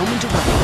Vamos devagar.